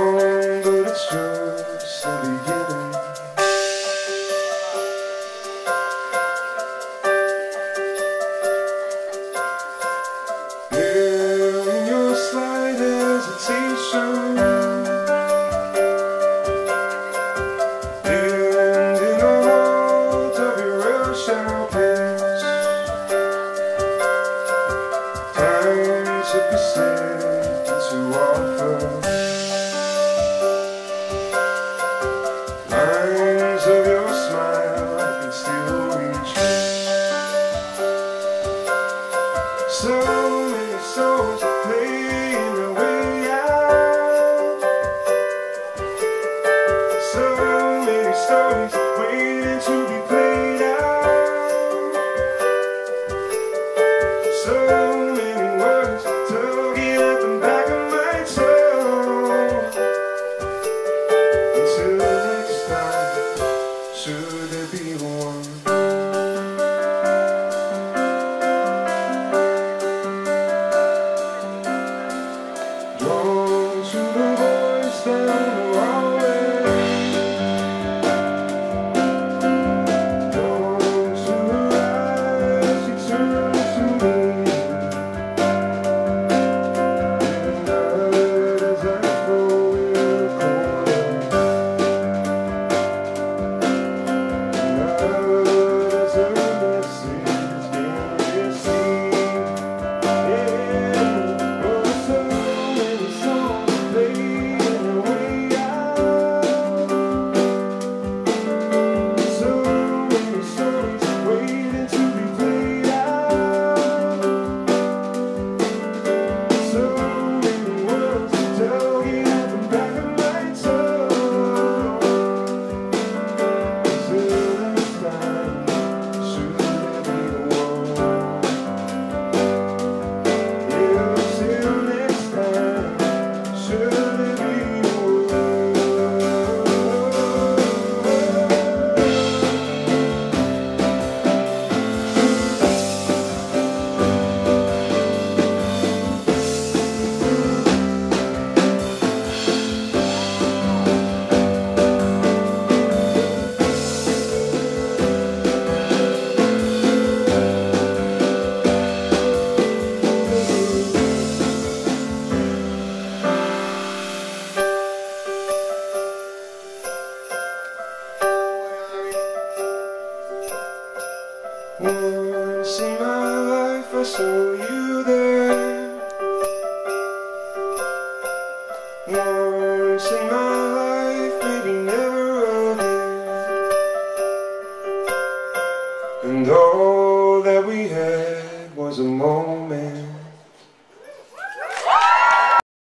long, but it's just the beginning. Your slight hesitation. In of your. Time to be saved. stories waiting to be played. My life I saw you there. Once in my life, maybe never again. And all that we had was a moment